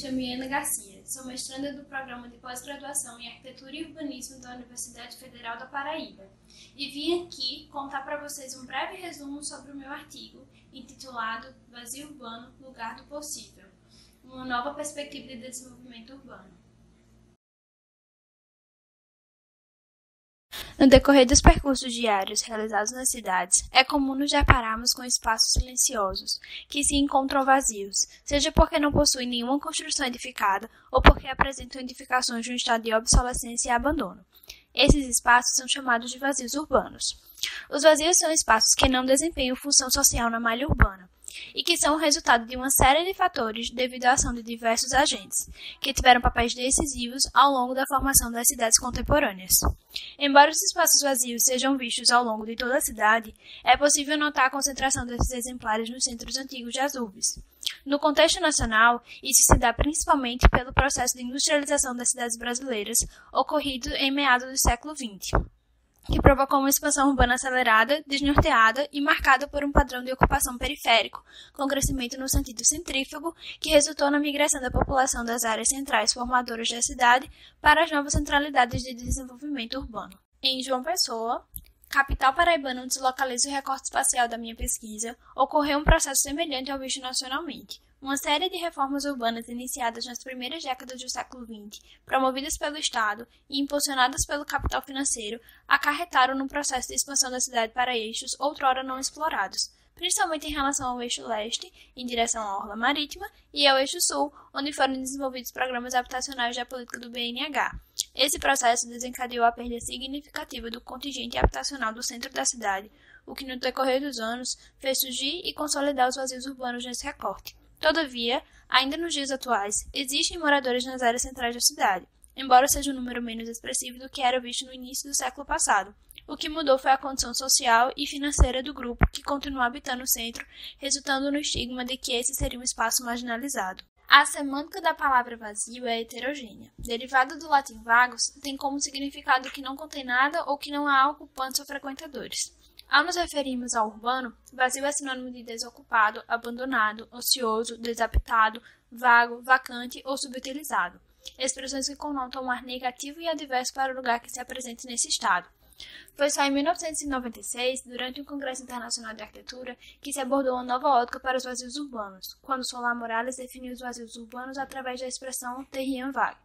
chamo Ana Garcia, sou mestranda do programa de pós-graduação em Arquitetura e Urbanismo da Universidade Federal da Paraíba e vim aqui contar para vocês um breve resumo sobre o meu artigo intitulado Vazio Urbano, Lugar do Possível, uma nova perspectiva de desenvolvimento urbano. No decorrer dos percursos diários realizados nas cidades, é comum nos depararmos com espaços silenciosos, que se encontram vazios, seja porque não possuem nenhuma construção edificada ou porque apresentam edificações de um estado de obsolescência e abandono. Esses espaços são chamados de vazios urbanos. Os vazios são espaços que não desempenham função social na malha urbana, e que são o resultado de uma série de fatores devido à ação de diversos agentes, que tiveram papéis decisivos ao longo da formação das cidades contemporâneas. Embora os espaços vazios sejam vistos ao longo de toda a cidade, é possível notar a concentração desses exemplares nos centros antigos das urbes. No contexto nacional, isso se dá principalmente pelo processo de industrialização das cidades brasileiras ocorrido em meados do século XX que provocou uma expansão urbana acelerada, desnorteada e marcada por um padrão de ocupação periférico, com crescimento no sentido centrífugo, que resultou na migração da população das áreas centrais formadoras da cidade para as novas centralidades de desenvolvimento urbano. Em João Pessoa, capital paraibana onde se localiza o recorte espacial da minha pesquisa, ocorreu um processo semelhante ao visto nacionalmente, uma série de reformas urbanas iniciadas nas primeiras décadas do século XX, promovidas pelo Estado e impulsionadas pelo capital financeiro, acarretaram no processo de expansão da cidade para eixos outrora não explorados, principalmente em relação ao eixo leste, em direção à orla marítima, e ao eixo sul, onde foram desenvolvidos programas habitacionais da política do BNH. Esse processo desencadeou a perda significativa do contingente habitacional do centro da cidade, o que no decorrer dos anos fez surgir e consolidar os vazios urbanos nesse recorte. Todavia, ainda nos dias atuais, existem moradores nas áreas centrais da cidade, embora seja um número menos expressivo do que era visto no início do século passado. O que mudou foi a condição social e financeira do grupo que continua habitando o centro, resultando no estigma de que esse seria um espaço marginalizado. A semântica da palavra vazio é heterogênea. Derivada do latim vagos, tem como significado que não contém nada ou que não há ocupantes ou frequentadores. Ao nos referirmos ao urbano, vazio é sinônimo de desocupado, abandonado, ocioso, desaptado, vago, vacante ou subutilizado. Expressões que conotam um ar negativo e adverso para o lugar que se apresente nesse estado. Foi só em 1996, durante o Congresso Internacional de Arquitetura, que se abordou uma nova ótica para os vazios urbanos, quando Solar Morales definiu os vazios urbanos através da expressão terrien vague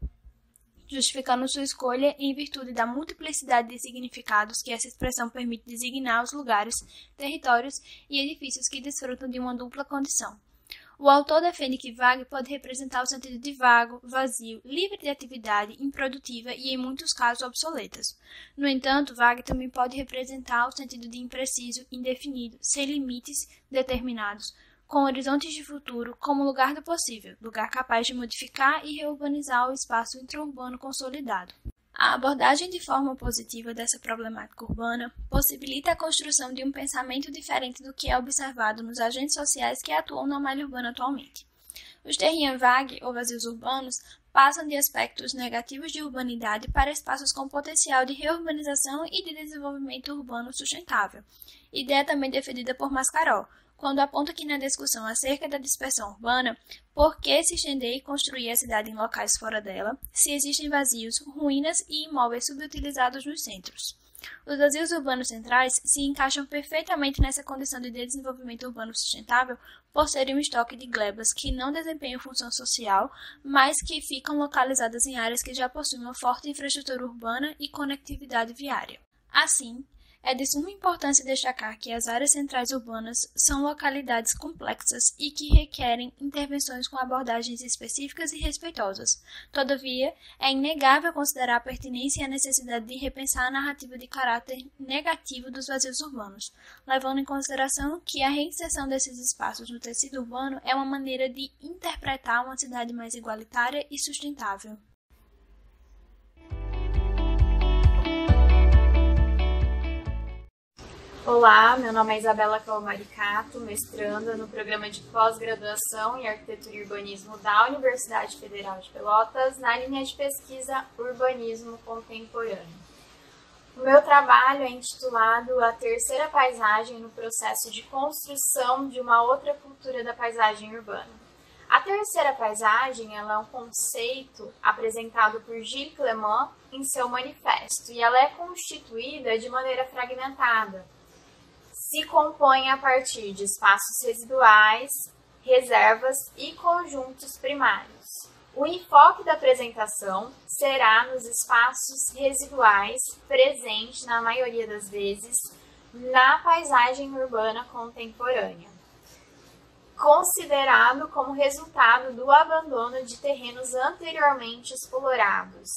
justificando sua escolha em virtude da multiplicidade de significados que essa expressão permite designar os lugares, territórios e edifícios que desfrutam de uma dupla condição. O autor defende que vague pode representar o sentido de vago, vazio, livre de atividade, improdutiva e, em muitos casos, obsoletas. No entanto, vague também pode representar o sentido de impreciso, indefinido, sem limites determinados, com horizontes de futuro como lugar do possível, lugar capaz de modificar e reurbanizar o espaço intraurbano consolidado. A abordagem de forma positiva dessa problemática urbana possibilita a construção de um pensamento diferente do que é observado nos agentes sociais que atuam na malha urbana atualmente. Os terrien vague, ou vazios urbanos, passam de aspectos negativos de urbanidade para espaços com potencial de reurbanização e de desenvolvimento urbano sustentável, ideia também defendida por Mascaró, quando aponta que na discussão acerca da dispersão urbana, por que se estender e construir a cidade em locais fora dela, se existem vazios, ruínas e imóveis subutilizados nos centros. Os vazios urbanos centrais se encaixam perfeitamente nessa condição de desenvolvimento urbano sustentável por serem um estoque de glebas que não desempenham função social, mas que ficam localizadas em áreas que já possuem uma forte infraestrutura urbana e conectividade viária. Assim, é de suma importância destacar que as áreas centrais urbanas são localidades complexas e que requerem intervenções com abordagens específicas e respeitosas. Todavia, é inegável considerar a pertinência e a necessidade de repensar a narrativa de caráter negativo dos vazios urbanos, levando em consideração que a reinserção desses espaços no tecido urbano é uma maneira de interpretar uma cidade mais igualitária e sustentável. Olá, meu nome é Isabela Calmaricato, mestranda no programa de pós-graduação em Arquitetura e Urbanismo da Universidade Federal de Pelotas, na linha de pesquisa Urbanismo Contemporâneo. O meu trabalho é intitulado A Terceira Paisagem no Processo de Construção de uma Outra Cultura da Paisagem Urbana. A terceira paisagem ela é um conceito apresentado por Gilles Clément em seu manifesto e ela é constituída de maneira fragmentada. Se compõe a partir de espaços residuais, reservas e conjuntos primários. O enfoque da apresentação será nos espaços residuais presentes, na maioria das vezes, na paisagem urbana contemporânea, considerado como resultado do abandono de terrenos anteriormente explorados,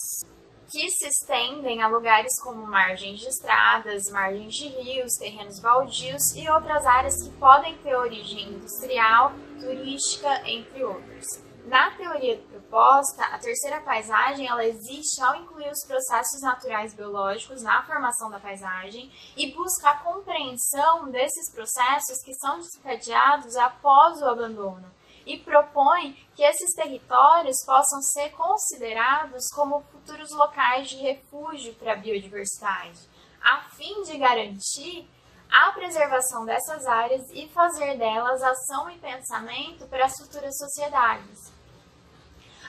que se estendem a lugares como margens de estradas, margens de rios, terrenos baldios e outras áreas que podem ter origem industrial, turística, entre outros. Na teoria proposta, a terceira paisagem ela existe ao incluir os processos naturais biológicos na formação da paisagem e busca a compreensão desses processos que são desencadeados após o abandono e propõe que esses territórios possam ser considerados como futuros locais de refúgio para a biodiversidade, a fim de garantir a preservação dessas áreas e fazer delas ação e pensamento para as futuras sociedades.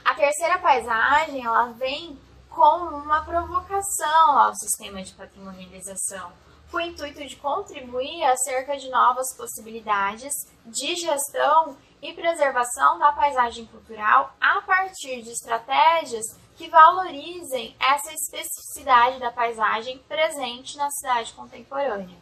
A terceira paisagem, ela vem com uma provocação ao sistema de patrimonialização, com o intuito de contribuir acerca de novas possibilidades de gestão e preservação da paisagem cultural a partir de estratégias que valorizem essa especificidade da paisagem presente na cidade contemporânea.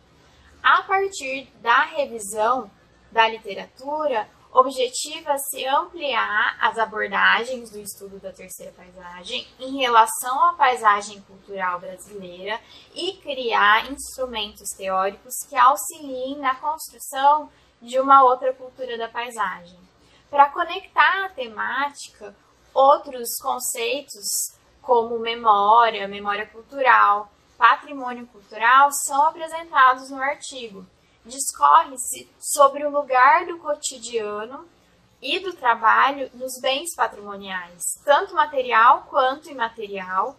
A partir da revisão da literatura, objetiva-se ampliar as abordagens do estudo da terceira paisagem em relação à paisagem cultural brasileira e criar instrumentos teóricos que auxiliem na construção de uma outra cultura da paisagem. Para conectar a temática, outros conceitos como memória, memória cultural, patrimônio cultural são apresentados no artigo discorre-se sobre o lugar do cotidiano e do trabalho nos bens patrimoniais, tanto material quanto imaterial,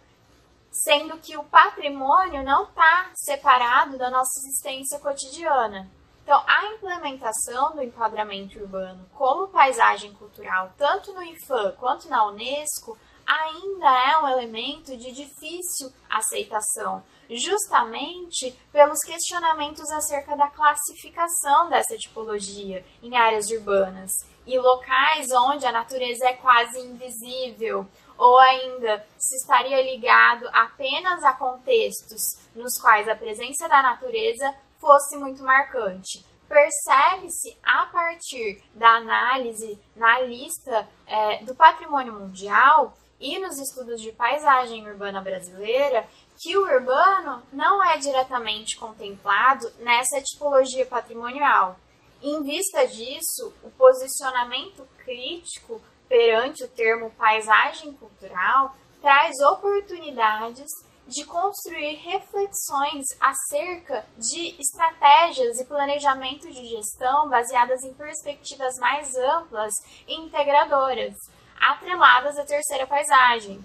sendo que o patrimônio não está separado da nossa existência cotidiana. Então, a implementação do enquadramento urbano como paisagem cultural, tanto no IFAM quanto na Unesco, ainda é um elemento de difícil aceitação, justamente pelos questionamentos acerca da classificação dessa tipologia em áreas urbanas e locais onde a natureza é quase invisível, ou ainda se estaria ligado apenas a contextos nos quais a presença da natureza fosse muito marcante. Percebe-se a partir da análise na lista é, do patrimônio mundial e nos estudos de paisagem urbana brasileira que o urbano não é diretamente contemplado nessa tipologia patrimonial. Em vista disso, o posicionamento crítico perante o termo paisagem cultural traz oportunidades de construir reflexões acerca de estratégias e planejamento de gestão baseadas em perspectivas mais amplas e integradoras, atreladas à terceira paisagem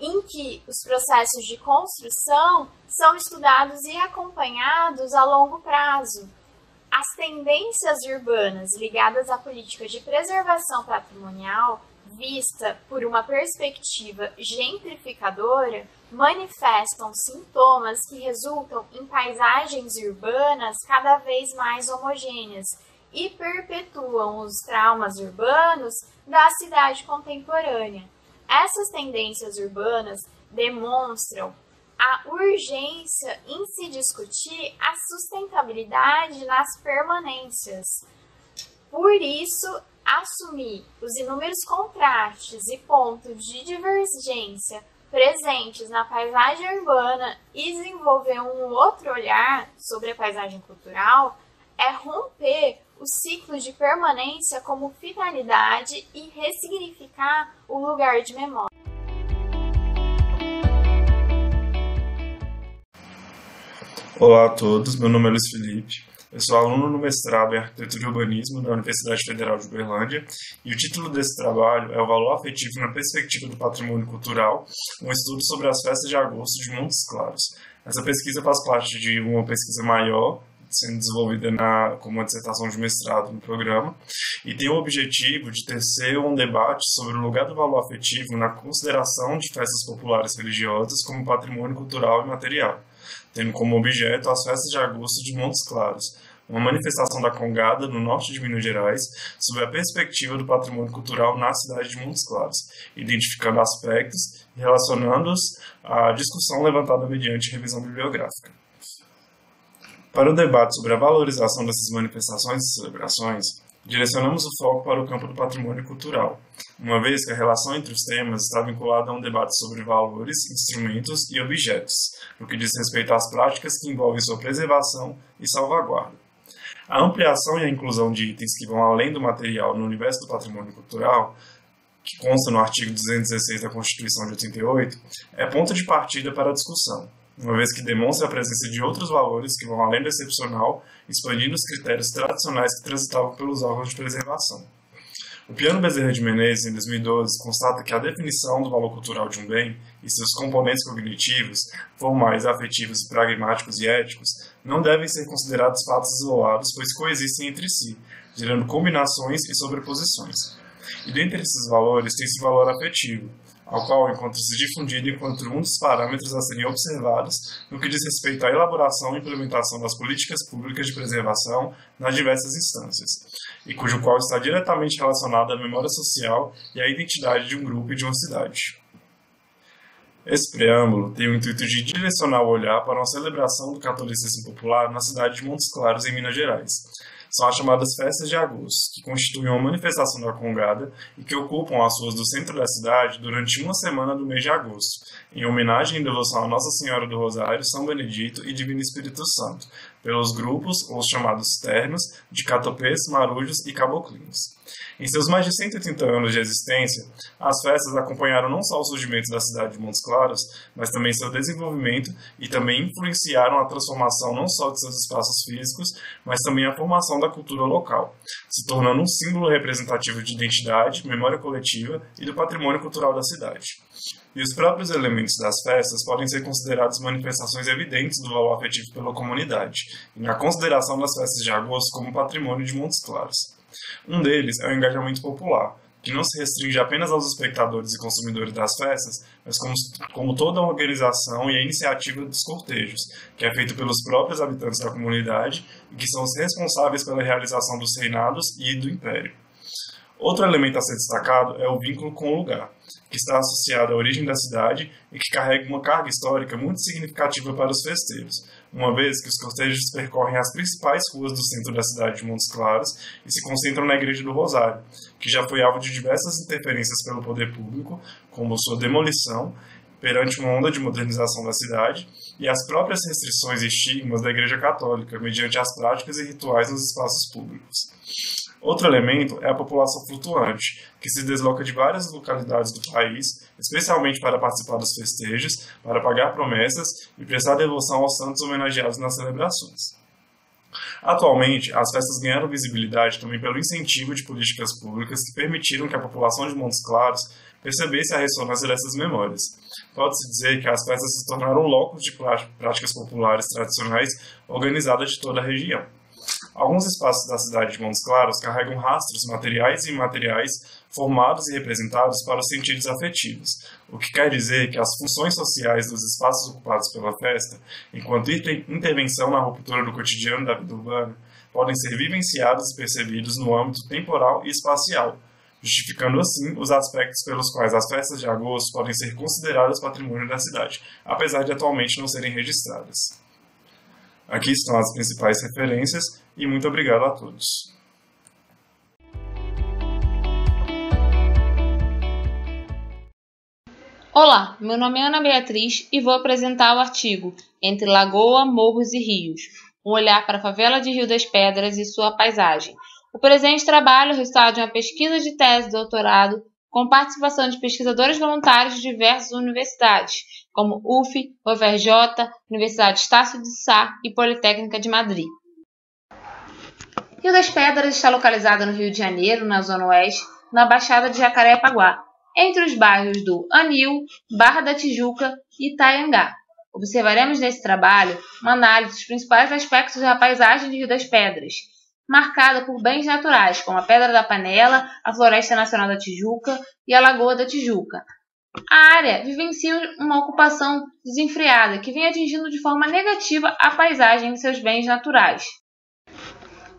em que os processos de construção são estudados e acompanhados a longo prazo. As tendências urbanas ligadas à política de preservação patrimonial, vista por uma perspectiva gentrificadora, manifestam sintomas que resultam em paisagens urbanas cada vez mais homogêneas e perpetuam os traumas urbanos da cidade contemporânea essas tendências urbanas demonstram a urgência em se discutir a sustentabilidade nas permanências. Por isso, assumir os inúmeros contrastes e pontos de divergência presentes na paisagem urbana e desenvolver um outro olhar sobre a paisagem cultural é romper o ciclo de permanência como finalidade e ressignificar o lugar de memória. Olá a todos, meu nome é Luiz Felipe. Eu sou aluno no mestrado em Arquitetura e Urbanismo da Universidade Federal de Uberlândia e o título desse trabalho é O Valor Afetivo na Perspectiva do Patrimônio Cultural, um estudo sobre as festas de agosto de Montes Claros. Essa pesquisa faz parte de uma pesquisa maior sendo desenvolvida na, como uma dissertação de mestrado no programa, e tem o objetivo de tecer um debate sobre o lugar do valor afetivo na consideração de festas populares religiosas como patrimônio cultural e material, tendo como objeto as festas de agosto de Montes Claros, uma manifestação da Congada no norte de Minas Gerais sob a perspectiva do patrimônio cultural na cidade de Montes Claros, identificando aspectos e relacionando-os à discussão levantada mediante revisão bibliográfica. Para o debate sobre a valorização dessas manifestações e celebrações, direcionamos o foco para o campo do patrimônio cultural, uma vez que a relação entre os temas está vinculada a um debate sobre valores, instrumentos e objetos, no que diz respeito às práticas que envolvem sua preservação e salvaguarda. A ampliação e a inclusão de itens que vão além do material no universo do patrimônio cultural, que consta no artigo 216 da Constituição de 88, é ponto de partida para a discussão, uma vez que demonstra a presença de outros valores que vão além do excepcional, expandindo os critérios tradicionais que transitavam pelos órgãos de preservação. O Piano Bezerra de Menezes, em 2012, constata que a definição do valor cultural de um bem e seus componentes cognitivos, formais, afetivos, pragmáticos e éticos não devem ser considerados fatos isolados, pois coexistem entre si, gerando combinações e sobreposições. E dentre esses valores tem-se o valor afetivo, ao qual encontra-se difundido enquanto um dos parâmetros a serem observados no que diz respeito à elaboração e implementação das políticas públicas de preservação nas diversas instâncias, e cujo qual está diretamente relacionado à memória social e à identidade de um grupo e de uma cidade. Esse preâmbulo tem o intuito de direcionar o olhar para uma celebração do catolicismo popular na cidade de Montes Claros, em Minas Gerais, são as chamadas festas de agosto, que constituem uma manifestação da Congada e que ocupam as ruas do centro da cidade durante uma semana do mês de agosto, em homenagem e devoção a Nossa Senhora do Rosário, São Benedito e Divino Espírito Santo, pelos grupos, os chamados ternos, de catopês, marujos e caboclinhos. Em seus mais de 130 anos de existência, as festas acompanharam não só o surgimento da cidade de Montes Claros, mas também seu desenvolvimento e também influenciaram a transformação não só de seus espaços físicos, mas também a formação da cultura local, se tornando um símbolo representativo de identidade, memória coletiva e do patrimônio cultural da cidade. E os próprios elementos das festas podem ser considerados manifestações evidentes do valor afetivo pela comunidade, e na consideração das festas de agosto como patrimônio de Montes Claros. Um deles é o engajamento popular, que não se restringe apenas aos espectadores e consumidores das festas, mas como, como toda a organização e a iniciativa dos cortejos, que é feito pelos próprios habitantes da comunidade e que são os responsáveis pela realização dos reinados e do império. Outro elemento a ser destacado é o vínculo com o lugar, que está associado à origem da cidade e que carrega uma carga histórica muito significativa para os festeiros, uma vez que os cortejos percorrem as principais ruas do centro da cidade de Montes Claros e se concentram na Igreja do Rosário, que já foi alvo de diversas interferências pelo poder público, como sua demolição, perante uma onda de modernização da cidade, e as próprias restrições e estigmas da Igreja Católica, mediante as práticas e rituais nos espaços públicos. Outro elemento é a população flutuante, que se desloca de várias localidades do país, especialmente para participar dos festejos, para pagar promessas e prestar devoção aos santos homenageados nas celebrações. Atualmente, as festas ganharam visibilidade também pelo incentivo de políticas públicas que permitiram que a população de Montes Claros percebesse a ressonância dessas memórias. Pode-se dizer que as festas se tornaram locos de práticas populares tradicionais organizadas de toda a região. Alguns espaços da cidade de Montes Claros carregam rastros materiais e imateriais formados e representados para os sentidos afetivos, o que quer dizer que as funções sociais dos espaços ocupados pela festa, enquanto intervenção na ruptura do cotidiano da vida urbana, podem ser vivenciados e percebidos no âmbito temporal e espacial, justificando assim os aspectos pelos quais as festas de agosto podem ser consideradas patrimônio da cidade, apesar de atualmente não serem registradas. Aqui estão as principais referências e muito obrigado a todos. Olá, meu nome é Ana Beatriz e vou apresentar o artigo Entre Lagoa, Morros e Rios, um olhar para a favela de Rio das Pedras e sua paisagem. O presente trabalho é resultado de uma pesquisa de tese de doutorado com participação de pesquisadores voluntários de diversas universidades, como UF, UFRJ, Universidade Estácio de Sá e Politécnica de Madrid. Rio das Pedras está localizado no Rio de Janeiro, na Zona Oeste, na Baixada de Jacarepaguá, entre os bairros do Anil, Barra da Tijuca e Itaiangá. Observaremos nesse trabalho uma análise dos principais aspectos da paisagem de Rio das Pedras, marcada por bens naturais, como a Pedra da Panela, a Floresta Nacional da Tijuca e a Lagoa da Tijuca. A área vivencia uma ocupação desenfreada que vem atingindo de forma negativa a paisagem e seus bens naturais.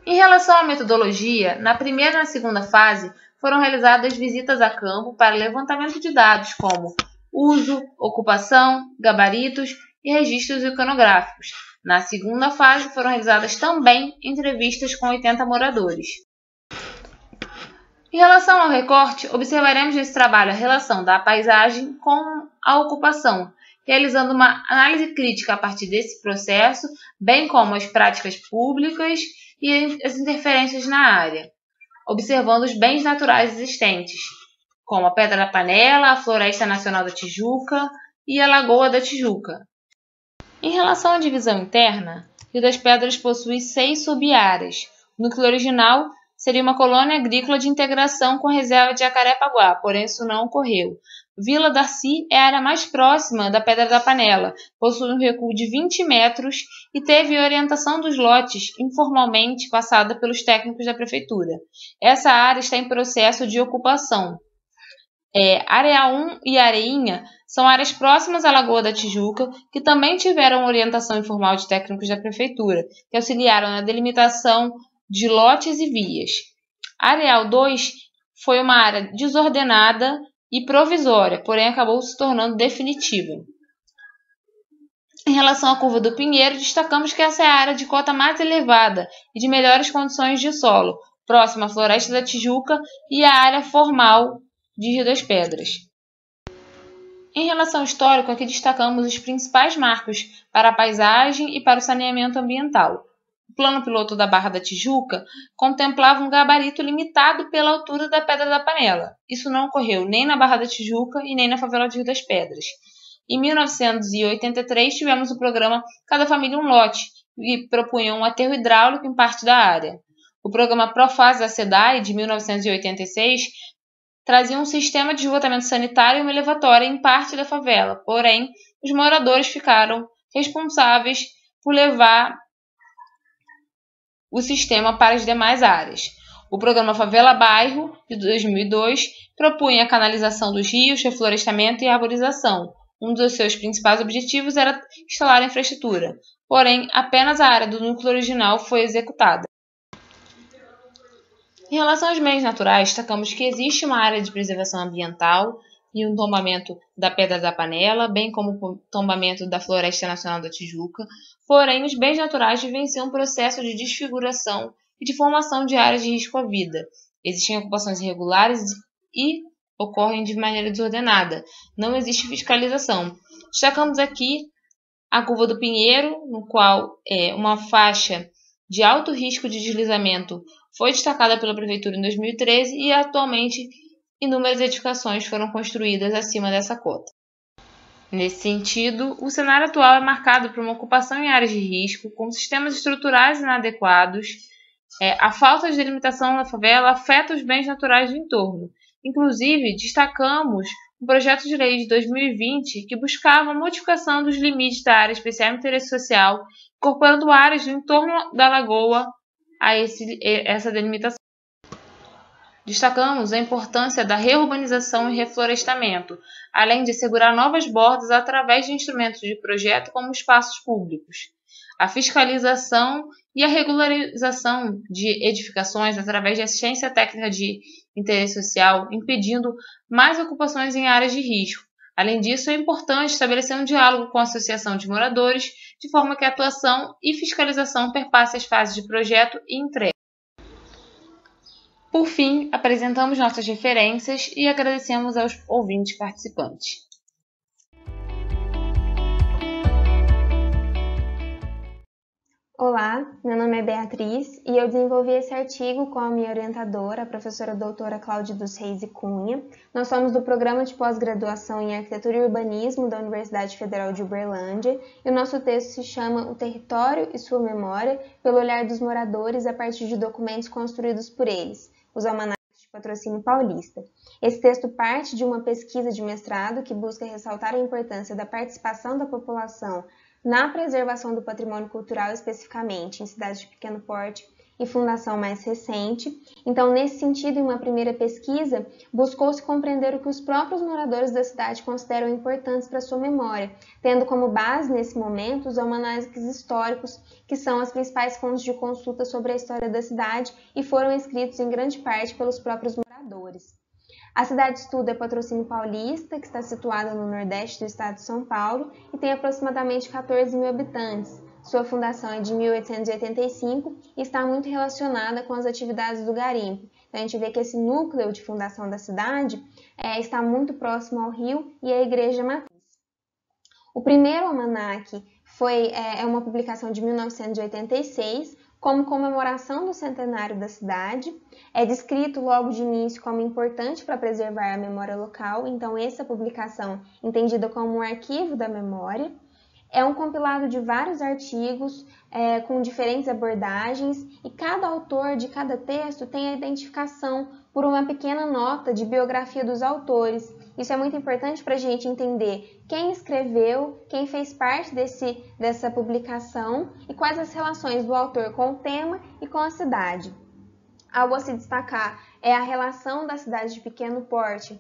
Em relação à metodologia, na primeira e na segunda fase foram realizadas visitas a campo para levantamento de dados como uso, ocupação, gabaritos e registros iconográficos. Na segunda fase foram realizadas também entrevistas com 80 moradores. Em relação ao recorte, observaremos nesse trabalho a relação da paisagem com a ocupação, realizando uma análise crítica a partir desse processo, bem como as práticas públicas e as interferências na área, observando os bens naturais existentes, como a Pedra da Panela, a Floresta Nacional da Tijuca e a Lagoa da Tijuca. Em relação à divisão interna, Rio das Pedras possui seis sub-áreas. O núcleo original seria uma colônia agrícola de integração com a reserva de Jacarepaguá, porém isso não ocorreu. Vila Darcy é a área mais próxima da Pedra da Panela, possui um recuo de 20 metros e teve orientação dos lotes informalmente passada pelos técnicos da prefeitura. Essa área está em processo de ocupação. É, área 1 e Areinha são áreas próximas à Lagoa da Tijuca, que também tiveram orientação informal de técnicos da prefeitura, que auxiliaram na delimitação de lotes e vias. Areal 2 foi uma área desordenada e provisória, porém acabou se tornando definitiva. Em relação à curva do Pinheiro, destacamos que essa é a área de cota mais elevada e de melhores condições de solo, próxima à Floresta da Tijuca e à área formal de Rio das Pedras. Em relação ao histórico, aqui destacamos os principais marcos para a paisagem e para o saneamento ambiental. O plano piloto da Barra da Tijuca contemplava um gabarito limitado pela altura da Pedra da Panela. Isso não ocorreu nem na Barra da Tijuca e nem na favela de Rio das Pedras. Em 1983, tivemos o programa Cada Família um Lote, que propunha um aterro hidráulico em parte da área. O programa Profase da SEDAI, de 1986, trazia um sistema de esgotamento sanitário e uma elevatória em parte da favela, porém, os moradores ficaram responsáveis por levar o sistema para as demais áreas. O programa Favela Bairro, de 2002, propunha a canalização dos rios, reflorestamento e arborização. Um dos seus principais objetivos era instalar a infraestrutura, porém, apenas a área do núcleo original foi executada. Em relação aos meios naturais, destacamos que existe uma área de preservação ambiental e um tombamento da Pedra da Panela, bem como o tombamento da Floresta Nacional da Tijuca, porém os bens naturais vivenciam um processo de desfiguração e de formação de áreas de risco à vida. Existem ocupações irregulares e ocorrem de maneira desordenada. Não existe fiscalização. Destacamos aqui a curva do Pinheiro, no qual é uma faixa de alto risco de deslizamento foi destacada pela prefeitura em 2013 e atualmente inúmeras edificações foram construídas acima dessa cota. Nesse sentido, o cenário atual é marcado por uma ocupação em áreas de risco, com sistemas estruturais inadequados. É, a falta de delimitação da favela afeta os bens naturais do entorno. Inclusive, destacamos um projeto de lei de 2020 que buscava a modificação dos limites da área especial de interesse social, incorporando áreas do entorno da lagoa a esse, essa delimitação. Destacamos a importância da reurbanização e reflorestamento, além de assegurar novas bordas através de instrumentos de projeto como espaços públicos. A fiscalização e a regularização de edificações através de assistência técnica de interesse social, impedindo mais ocupações em áreas de risco. Além disso, é importante estabelecer um diálogo com a associação de moradores, de forma que a atuação e fiscalização perpassem as fases de projeto e entrega. Por fim, apresentamos nossas referências e agradecemos aos ouvintes participantes. Olá, meu nome é Beatriz e eu desenvolvi esse artigo com a minha orientadora, a professora doutora Cláudia dos Reis e Cunha. Nós somos do programa de pós-graduação em Arquitetura e Urbanismo da Universidade Federal de Uberlândia e o nosso texto se chama O Território e Sua Memória, pelo olhar dos moradores a partir de documentos construídos por eles os almanacs de Patrocínio Paulista. Esse texto parte de uma pesquisa de mestrado que busca ressaltar a importância da participação da população na preservação do patrimônio cultural, especificamente em cidades de pequeno porte e fundação mais recente. Então, nesse sentido, em uma primeira pesquisa, buscou-se compreender o que os próprios moradores da cidade consideram importantes para sua memória, tendo como base, nesse momento, os almanaques históricos, que são as principais fontes de consulta sobre a história da cidade e foram escritos em grande parte pelos próprios moradores. A cidade de estudo é patrocínio paulista, que está situada no nordeste do estado de São Paulo e tem aproximadamente 14 mil habitantes. Sua fundação é de 1885 e está muito relacionada com as atividades do garimpo. Então, a gente vê que esse núcleo de fundação da cidade é, está muito próximo ao rio e à igreja matriz. O primeiro almanaque foi, é, é uma publicação de 1986, como comemoração do centenário da cidade. É descrito logo de início como importante para preservar a memória local, então essa publicação entendida como um arquivo da memória. É um compilado de vários artigos é, com diferentes abordagens e cada autor de cada texto tem a identificação por uma pequena nota de biografia dos autores. Isso é muito importante para a gente entender quem escreveu, quem fez parte desse, dessa publicação e quais as relações do autor com o tema e com a cidade. Algo a se destacar é a relação da cidade de pequeno porte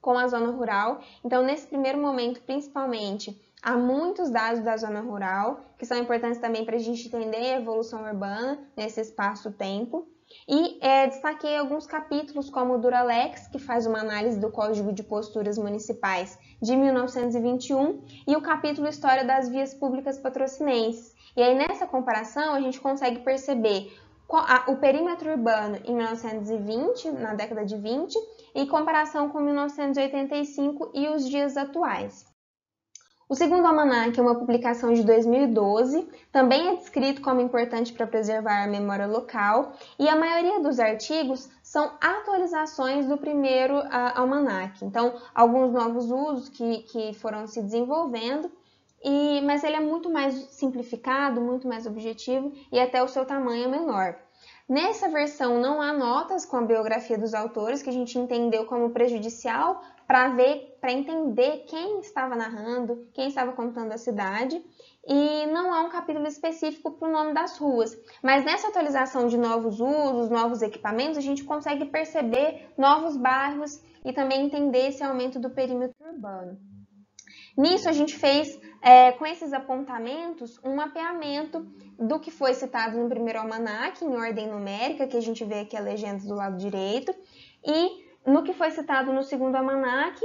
com a zona rural. Então, nesse primeiro momento, principalmente, Há muitos dados da zona rural que são importantes também para a gente entender a evolução urbana nesse espaço-tempo. E é, destaquei alguns capítulos, como o Duralex, que faz uma análise do Código de Posturas Municipais de 1921, e o capítulo História das Vias Públicas Patrocinenses. E aí, nessa comparação, a gente consegue perceber o perímetro urbano em 1920, na década de 20, em comparação com 1985 e os dias atuais. O segundo almanaque é uma publicação de 2012, também é descrito como importante para preservar a memória local, e a maioria dos artigos são atualizações do primeiro uh, almanaque. Então, alguns novos usos que, que foram se desenvolvendo, e, mas ele é muito mais simplificado, muito mais objetivo e até o seu tamanho é menor. Nessa versão não há notas com a biografia dos autores, que a gente entendeu como prejudicial para ver, para entender quem estava narrando, quem estava contando a cidade. E não há um capítulo específico para o nome das ruas. Mas nessa atualização de novos usos, novos equipamentos, a gente consegue perceber novos bairros e também entender esse aumento do perímetro urbano. Nisso, a gente fez, é, com esses apontamentos, um mapeamento do que foi citado no primeiro almanac, em ordem numérica, que a gente vê aqui a legenda do lado direito, e no que foi citado no segundo almanac,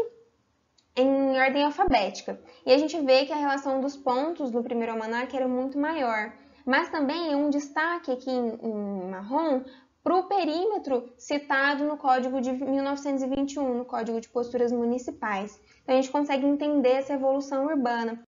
em ordem alfabética. E a gente vê que a relação dos pontos no primeiro almanac era muito maior. Mas também um destaque aqui em, em marrom para o perímetro citado no Código de 1921, no Código de Posturas Municipais. Então a gente consegue entender essa evolução urbana.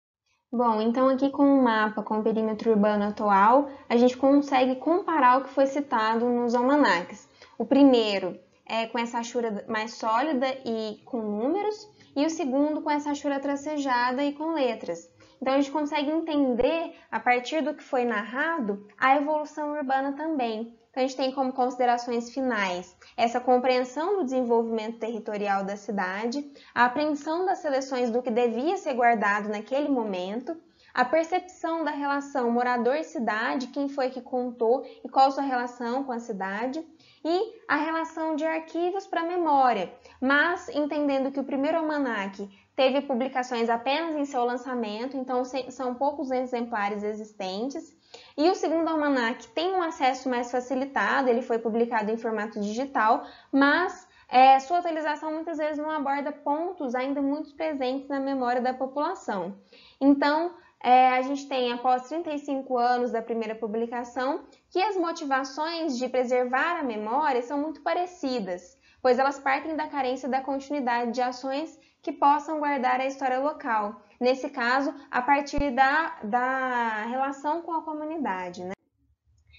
Bom, então aqui com o mapa com o perímetro urbano atual, a gente consegue comparar o que foi citado nos almanacs. O primeiro é, com essa achura mais sólida e com números, e o segundo com essa achura tracejada e com letras. Então a gente consegue entender, a partir do que foi narrado, a evolução urbana também. Então a gente tem como considerações finais essa compreensão do desenvolvimento territorial da cidade, a apreensão das seleções do que devia ser guardado naquele momento, a percepção da relação morador-cidade, quem foi que contou e qual sua relação com a cidade, e a relação de arquivos para memória, mas entendendo que o primeiro almanac teve publicações apenas em seu lançamento, então são poucos exemplares existentes, e o segundo almanac tem um acesso mais facilitado, ele foi publicado em formato digital, mas é, sua atualização muitas vezes não aborda pontos ainda muito presentes na memória da população. Então, é, a gente tem, após 35 anos da primeira publicação, que as motivações de preservar a memória são muito parecidas, pois elas partem da carência da continuidade de ações que possam guardar a história local, nesse caso, a partir da, da relação com a comunidade. Né?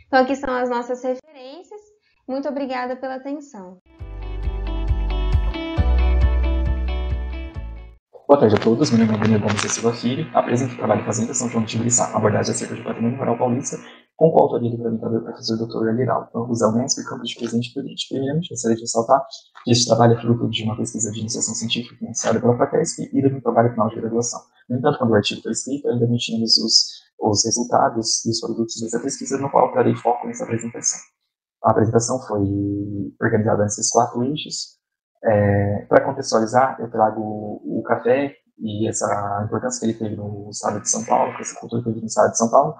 Então, aqui são as nossas referências. Muito obrigada pela atenção. Boa tarde a todos, meu nome é Daniel Gomes da Silva Filho, apresento o trabalho Fazenda São João de Tibriçá, abordagem acerca do patrimônio rural paulista com coautoria do orientador professor Dr. Aliraldo, ambos da Unesp e Campos de Presidente Prudente. Primeiramente, gostaria de ressaltar que este trabalho é fruto de uma pesquisa de iniciação científica iniciada pela FATESP e do meu trabalho final de graduação. No entanto, quando o artigo foi escrito, ainda não tínhamos os, os resultados e os produtos dessa pesquisa, no qual darei foco nessa apresentação. A apresentação foi organizada nesses quatro eixos. É, Para contextualizar, eu trago o café e essa importância que ele teve no estado de São Paulo, que essa cultura teve no estado de São Paulo.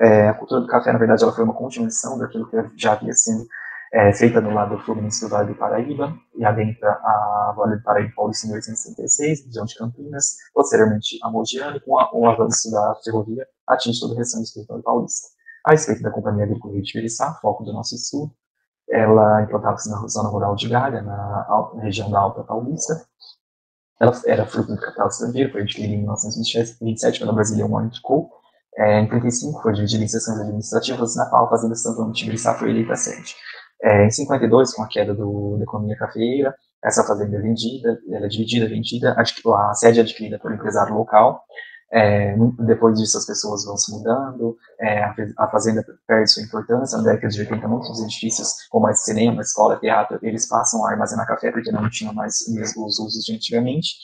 É, a cultura do café, na verdade, ela foi uma continuação daquilo que já havia sido é, feita no lado fluminense do Vale do Paraíba, e adentra a Vale do Paraíba Paulista em 1866, região de Campinas, posteriormente a Mogiane, com o avanço da ferrovia, atinge todo o restante do território paulista. A respeito da Companhia Agrícola de Periçá, foco do nosso estudo, ela implantava-se na zona rural de Galha, na, na região da Alta Paulista, ela era fruto do capital estrangeiro, foi adquirida em 1927 pela Brasília Wine Co. É, em 35 foi dividida em seções administrativas, na qual a Fazenda Santo Antônio de Tibiriçá foi eleita sede. É, em 52, com a queda do, da economia cafeeira, essa fazenda é vendida, ela é dividida, vendida, a, a sede é adquirida por um empresário local, é, depois disso, as pessoas vão se mudando, é, a, fazenda perde sua importância. Na década de 80, muitos edifícios, como a cinema, escola, teatro, eles passam a armazenar café porque não tinham mais os usos de antigamente.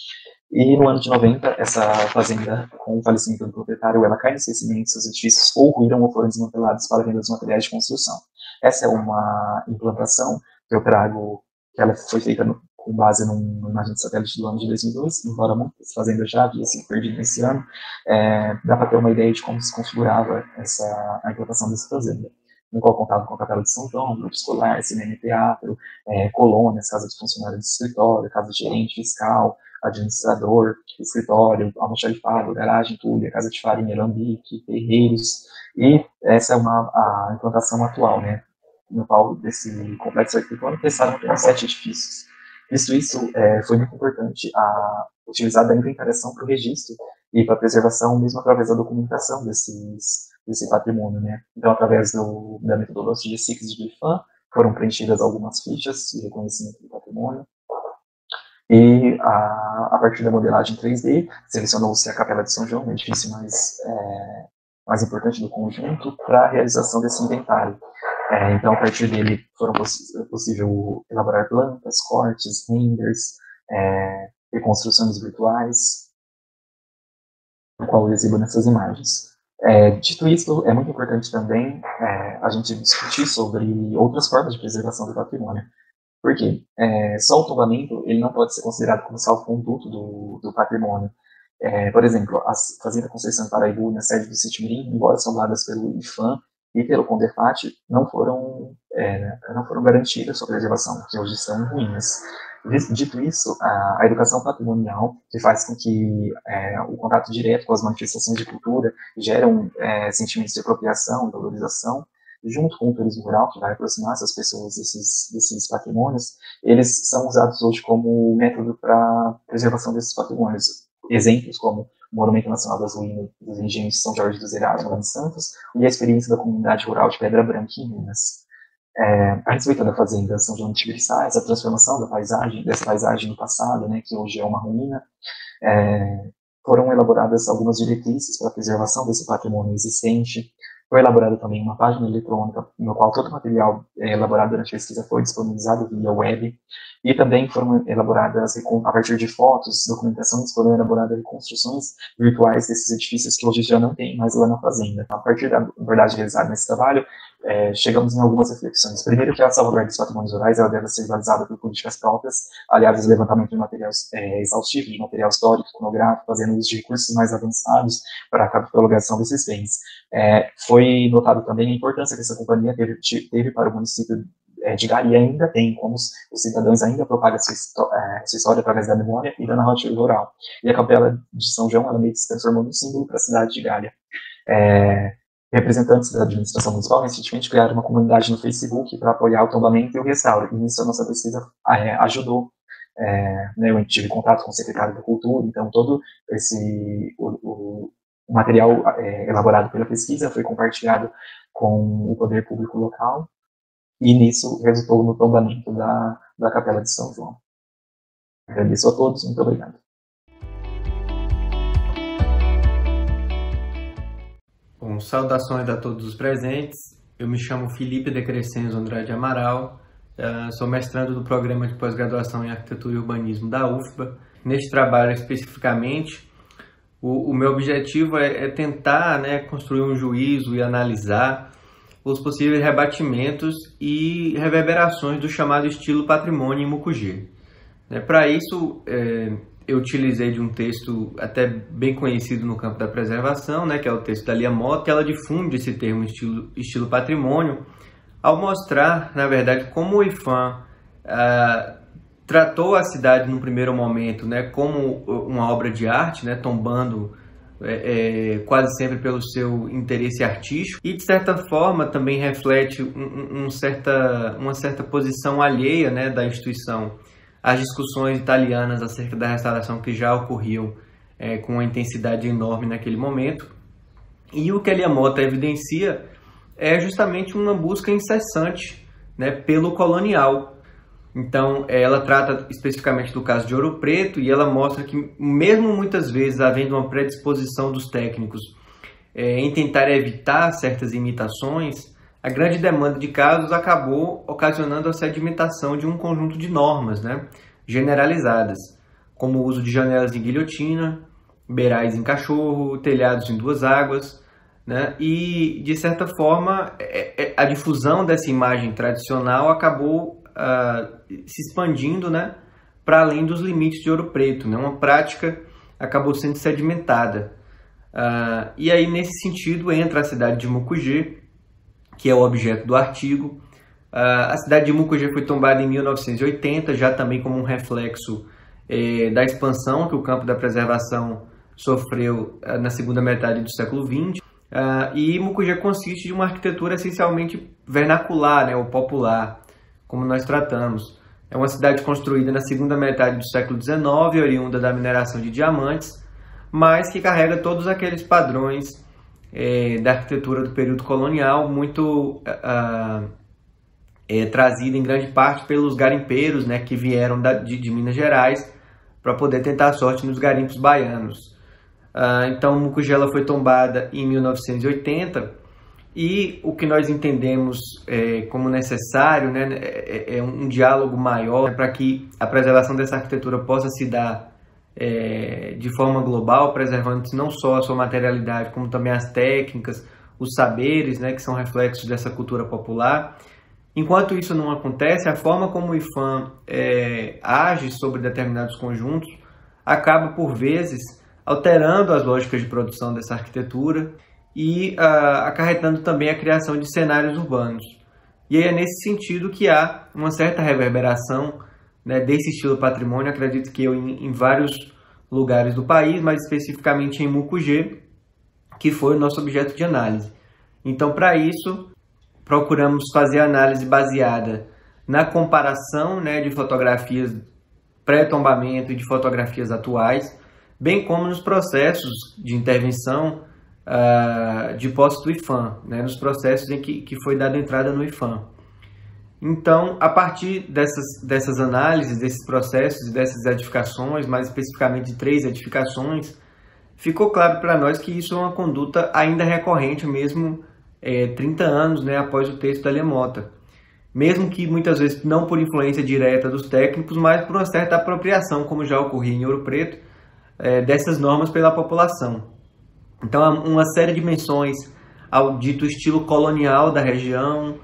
E no ano de 90, essa fazenda, com o falecimento do proprietário, ela cai no esquecimento, seus edifícios ou ruíram ou foram desmantelados para venda dos materiais de construção. Essa é uma implantação que eu trago, que ela foi feita no, com base numa imagem de satélite do ano de 2002, embora muitas fazendas já haviam sido perdidas nesse ano, é, dá para ter uma ideia de como se configurava essa, a implantação dessa fazenda, no qual contava com a Capela de São João, grupo escolar, cinema e teatro, é, colônias, casa de funcionário de escritório, casa de gerente fiscal, administrador, escritório, almoxarifado, garagem, tulha, casa de farinha, lambique, terreiros, e essa é uma, a implantação atual, né, no qual desse complexo arquitetônico pensaram apenas sete edifícios. Visto isso, é, foi muito importante a utilizar da inventariação para o registro e para a preservação, mesmo através da documentação desses, desse patrimônio. Né? Então, através do, da metodologia SIX de GIFAM, foram preenchidas algumas fichas de reconhecimento do patrimônio. E a, a partir da modelagem 3D, selecionou-se a Capela de São João, o edifício mais, é, mais importante do conjunto, para a realização desse inventário. É, então, a partir dele, foram poss possível elaborar plantas, cortes, renders, é, reconstruções virtuais, o qual eu exibo nessas imagens. É, dito isso, é muito importante também é, a gente discutir sobre outras formas de preservação do patrimônio. Por quê? É, só o tombamento ele não pode ser considerado como salvo-conduto do, do patrimônio. É, por exemplo, a Fazenda Conceição Paraibu, na sede do Sítio Mirim, embora salvadas pelo IFAM, e pelo Condefat não foram, é, não foram garantidas sua preservação, que hoje são ruínas. Dito isso, a, a, educação patrimonial, que faz com que é, o contato direto com as manifestações de cultura geram é, sentimentos de apropriação valorização, junto com o turismo rural, que vai aproximar essas pessoas desses, desses patrimônios, eles são usados hoje como método para preservação desses patrimônios. Exemplos como Monumento Nacional das Ruínas dos Engenhos de São Jorge dos Erados, lá em Santos, e a experiência da comunidade rural de Pedra Branca, em Minas. É, a respeito da fazenda São João de Tibiriçá, a transformação da paisagem, dessa paisagem no passado, né, que hoje é uma ruína, é, foram elaboradas algumas diretrizes para a preservação desse patrimônio existente, foi elaborada também uma página eletrônica, no qual todo o material é, elaborado durante a pesquisa foi disponibilizado via web, e também foram elaboradas, a partir de fotos, documentações, foram elaboradas reconstruções virtuais desses edifícios que hoje já não tem mais lá na fazenda. A partir da verdade realizada nesse trabalho, é, chegamos em algumas reflexões. Primeiro, que a salvaguarda dos patrimônios rurais ela deve ser realizada por políticas próprias, aliadas ao levantamento de material é, exaustivo, de material histórico, iconográfico, fazendo uso de recursos mais avançados para a catalogação desses bens. É, foi notado também a importância que essa companhia teve, teve para o município é, de e ainda tem, como os, os cidadãos ainda propagam sua, é, sua, história através da memória e da narrativa oral. E a capela de São João, ela meio que se transformou num símbolo para a cidade de Galha. É, representantes da administração municipal recentemente criaram uma comunidade no Facebook para apoiar o tombamento e o restauro. E nisso a nossa pesquisa é, ajudou. É, né, eu tive contato com o secretário da Cultura, então todo esse o, o, material é, elaborado pela pesquisa foi compartilhado com o poder público local e nisso resultou no tombamento da, da Capela de São João. Agradeço a todos, muito obrigado. Bom, saudações a todos os presentes. Eu me chamo Felipe de Crescenzo Andrade Amaral, uh, sou mestrando do programa de pós-graduação em Arquitetura e Urbanismo da UFBA. Neste trabalho especificamente, o, o meu objetivo é, é tentar né, construir um juízo e analisar os possíveis rebatimentos e reverberações do chamado estilo patrimônio em Mucugê. Né, Para isso, é, eu utilizei de um texto até bem conhecido no campo da preservação, né, que é o texto da Lia Mota, que ela difunde esse termo estilo, estilo patrimônio, ao mostrar, na verdade, como o IFAM ah, tratou a cidade no primeiro momento né, como uma obra de arte, né, tombando é, é, quase sempre pelo seu interesse artístico e de certa forma também reflete um, um certa, uma certa posição alheia né, da instituição as discussões italianas acerca da restauração que já ocorriam é, com uma intensidade enorme naquele momento. E o que a Liamota evidencia é justamente uma busca incessante né, pelo colonial. Então, ela trata especificamente do caso de Ouro Preto e ela mostra que, mesmo muitas vezes havendo uma predisposição dos técnicos é, em tentar evitar certas imitações, a grande demanda de casos acabou ocasionando a sedimentação de um conjunto de normas né, generalizadas, como o uso de janelas em guilhotina, beirais em cachorro, telhados em duas águas, né, e de certa forma é, é, a difusão dessa imagem tradicional acabou uh, se expandindo né, para além dos limites de Ouro Preto, né, uma prática acabou sendo sedimentada. Uh, e aí, nesse sentido, entra a cidade de Mucugê, que é o objeto do artigo. Uh, a cidade de Mucugê foi tombada em 1980, já também como um reflexo eh, da expansão que o campo da preservação sofreu uh, na segunda metade do século XX. Uh, e Mucugê consiste de uma arquitetura essencialmente vernacular, né, ou popular, como nós tratamos. É uma cidade construída na segunda metade do século XIX, oriunda da mineração de diamantes, mas que carrega todos aqueles padrões é, da arquitetura do período colonial, muito uh, é, trazida em grande parte pelos garimpeiros né, que vieram da, de, de, Minas Gerais para poder tentar a sorte nos garimpos baianos. Uh, então, Mucugela foi tombada em 1980 e o que nós entendemos é, como necessário né, é, é um diálogo maior para que a preservação dessa arquitetura possa se dar é, de forma global, preservando não só a sua materialidade, como também as técnicas, os saberes, né, que são reflexos dessa cultura popular. Enquanto isso não acontece, a forma como o IFAM é, age sobre determinados conjuntos acaba, por vezes, alterando as lógicas de produção dessa arquitetura e uh, acarretando também a criação de cenários urbanos. E aí é nesse sentido que há uma certa reverberação né, desse estilo patrimônio, acredito que eu em, em, vários lugares do país, mas especificamente em Mucugê, que foi o nosso objeto de análise. Então, para isso, procuramos fazer análise baseada na comparação né, de fotografias pré-tombamento e de fotografias atuais, bem como nos processos de intervenção uh, de posse do IFAM, né, nos processos em que, que foi dada entrada no IFAM. Então, a partir dessas, dessas análises, desses processos e dessas edificações, mais especificamente de três edificações, ficou claro para nós que isso é uma conduta ainda recorrente, mesmo é, 30 anos né, após o texto da Lemota. Mesmo que muitas vezes não por influência direta dos técnicos, mas por uma certa apropriação, como já ocorria em Ouro Preto, é, dessas normas pela população. Então, uma série de menções ao dito estilo colonial da região,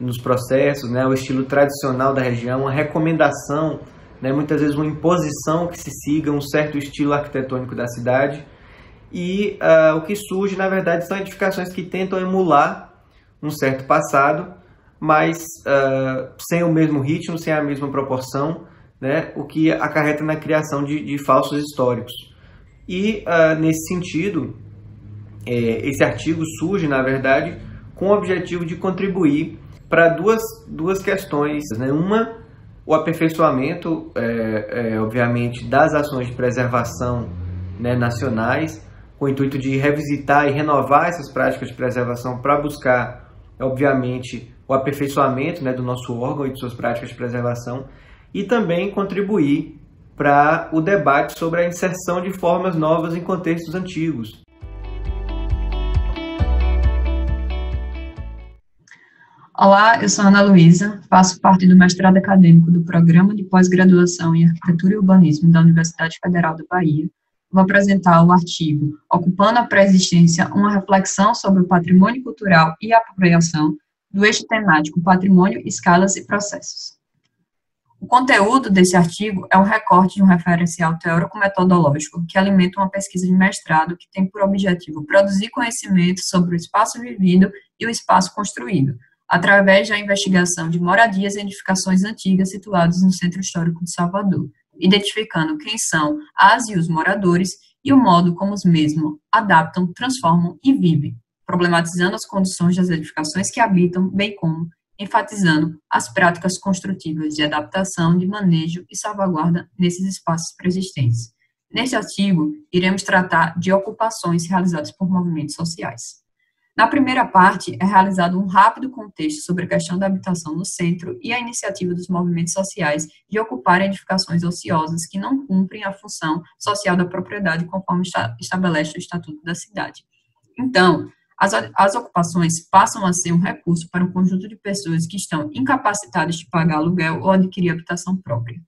nos processos, né, o estilo tradicional da região, uma recomendação, né, muitas vezes uma imposição que se siga um certo estilo arquitetônico da cidade. E uh, o que surge, na verdade, são edificações que tentam emular um certo passado, mas uh, sem o mesmo ritmo, sem a mesma proporção, né, o que acarreta na criação de, de falsos históricos. E, uh, nesse sentido, é, esse artigo surge, na verdade, com o objetivo de contribuir para duas, duas questões. Né? Uma, o aperfeiçoamento, é, é, obviamente, das ações de preservação né, nacionais, com o intuito de revisitar e renovar essas práticas de preservação para buscar, obviamente, o aperfeiçoamento né, do nosso órgão e de suas práticas de preservação, e também contribuir para o debate sobre a inserção de formas novas em contextos antigos. Olá, eu sou Ana Luísa, faço parte do mestrado acadêmico do Programa de Pós-Graduação em Arquitetura e Urbanismo da Universidade Federal da Bahia. Vou apresentar o artigo Ocupando a Pré-existência, uma reflexão sobre o patrimônio cultural e a apropriação do eixo temático Patrimônio, Escalas e Processos. O conteúdo desse artigo é um recorte de um referencial teórico-metodológico que alimenta uma pesquisa de mestrado que tem por objetivo produzir conhecimento sobre o espaço vivido e o espaço construído, através da investigação de moradias e edificações antigas situadas no Centro Histórico de Salvador, identificando quem são as e os moradores e o modo como os mesmos adaptam, transformam e vivem, problematizando as condições das edificações que habitam, bem como enfatizando as práticas construtivas de adaptação, de manejo e salvaguarda nesses espaços preexistentes. Neste artigo, iremos tratar de ocupações realizadas por movimentos sociais. Na primeira parte, é realizado um rápido contexto sobre a questão da habitação no centro e a iniciativa dos movimentos sociais de ocupar edificações ociosas que não cumprem a função social da propriedade conforme estabelece o Estatuto da Cidade. Então, as, as ocupações passam a ser um recurso para um conjunto de pessoas que estão incapacitadas de pagar aluguel ou adquirir habitação própria.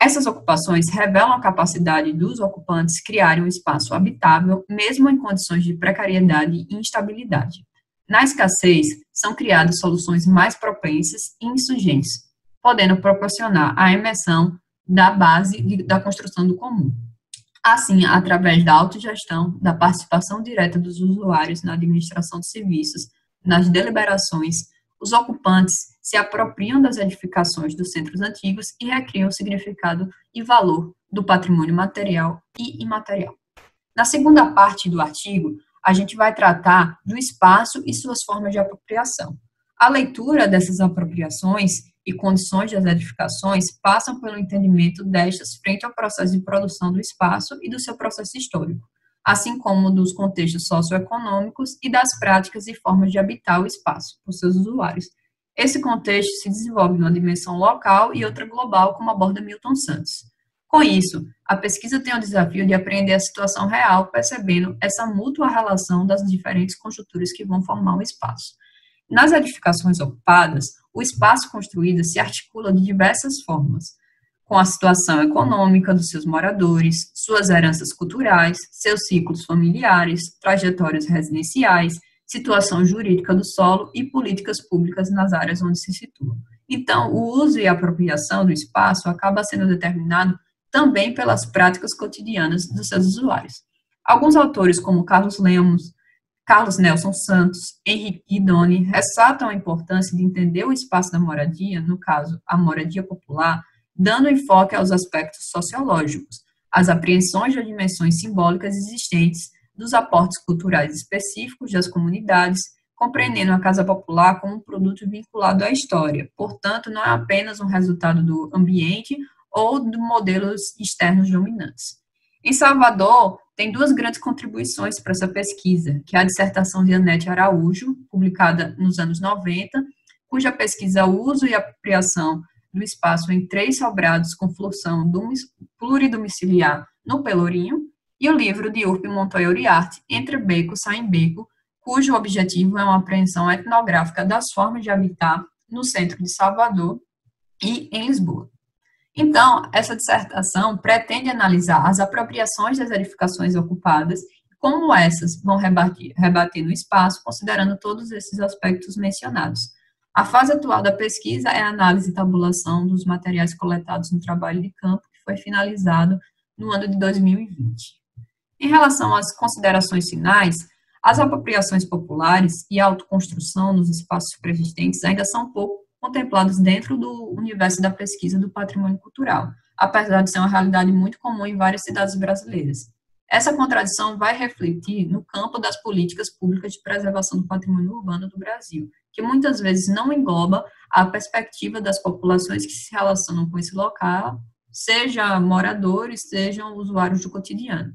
Essas ocupações revelam a capacidade dos ocupantes criarem um espaço habitável, mesmo em condições de precariedade e instabilidade. Na escassez, são criadas soluções mais propensas e insurgentes, podendo proporcionar a emersão da base de, da construção do comum. Assim, através da autogestão, da participação direta dos usuários na administração de serviços, nas deliberações, os ocupantes se apropriam das edificações dos centros antigos e recriam o significado e valor do patrimônio material e imaterial. Na segunda parte do artigo, a gente vai tratar do espaço e suas formas de apropriação. A leitura dessas apropriações e condições das edificações passam pelo entendimento destas frente ao processo de produção do espaço e do seu processo histórico, assim como dos contextos socioeconômicos e das práticas e formas de habitar o espaço por seus usuários. Esse contexto se desenvolve numa dimensão local e outra global, como aborda Milton Santos. Com isso, a pesquisa tem o desafio de apreender a situação real, percebendo essa mútua relação das diferentes conjunturas que vão formar o espaço. Nas edificações ocupadas, o espaço construído se articula de diversas formas, com a situação econômica dos seus moradores, suas heranças culturais, seus ciclos familiares, trajetórias residenciais, situação jurídica do solo e políticas públicas nas áreas onde se situa. Então, o uso e a apropriação do espaço acaba sendo determinado também pelas práticas cotidianas dos seus usuários. Alguns autores, como Carlos Lemos, Carlos Nelson Santos, Henrique Guidoni, ressaltam a importância de entender o espaço da moradia, no caso, a moradia popular, dando enfoque aos aspectos sociológicos, às apreensões das dimensões simbólicas existentes, dos aportes culturais específicos das comunidades, compreendendo a casa popular como um produto vinculado à história, portanto, não é apenas um resultado do ambiente ou de modelos externos dominantes. Em Salvador, tem duas grandes contribuições para essa pesquisa, que é a dissertação de Anete Araújo, publicada nos anos 90, cuja pesquisa uso e apropriação do espaço em três sobrados com função pluridomiciliar no Pelourinho, e o livro de Urp Montoya Uriarte, Entre Beco, Sai Beco, cujo objetivo é uma apreensão etnográfica das formas de habitar no centro de Salvador e em Lisboa. Então, essa dissertação pretende analisar as apropriações das edificações ocupadas e como essas vão rebater, rebater no espaço, considerando todos esses aspectos mencionados, a fase atual da pesquisa é a análise e tabulação dos materiais coletados no trabalho de campo, que foi finalizado no ano de 2020. Em relação às considerações finais, as apropriações populares e a autoconstrução nos espaços preexistentes ainda são pouco contemplados dentro do universo da pesquisa do patrimônio cultural, apesar de ser uma realidade muito comum em várias cidades brasileiras. Essa contradição vai refletir no campo das políticas públicas de preservação do patrimônio urbano do Brasil, que muitas vezes não engloba a perspectiva das populações que se relacionam com esse local, seja moradores, sejam usuários do cotidiano.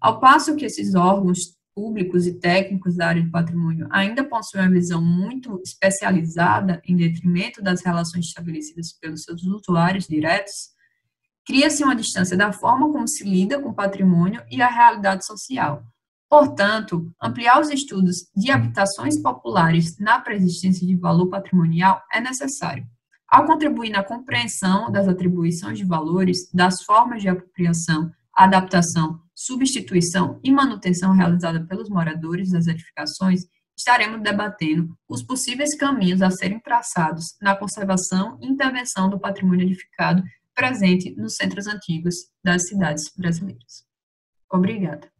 Ao passo que esses órgãos públicos e técnicos da área de patrimônio ainda possuem uma visão muito especializada em detrimento das relações estabelecidas pelos seus usuários diretos, cria-se uma distância da forma como se lida com o patrimônio e a realidade social, Portanto, ampliar os estudos de habitações populares na preexistência de valor patrimonial é necessário. Ao contribuir na compreensão das atribuições de valores, das formas de apropriação, adaptação, substituição e manutenção realizada pelos moradores das edificações, estaremos debatendo os possíveis caminhos a serem traçados na conservação e intervenção do patrimônio edificado presente nos centros antigos das cidades brasileiras. Obrigada.